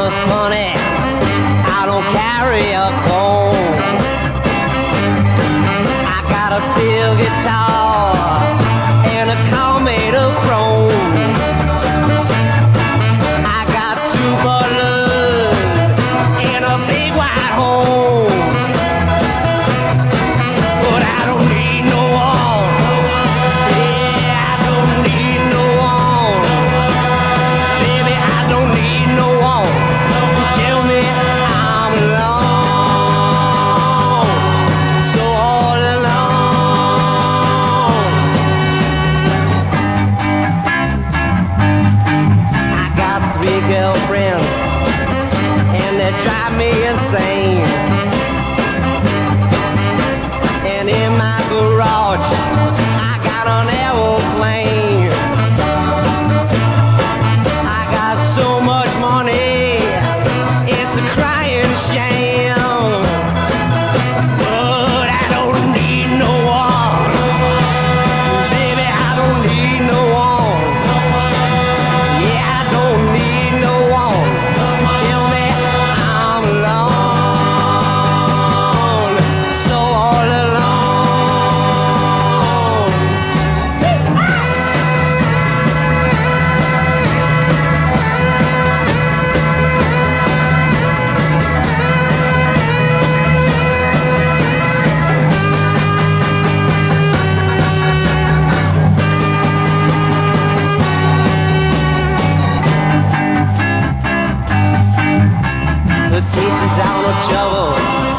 of honey. I don't carry a comb. Friends. faces out of trouble.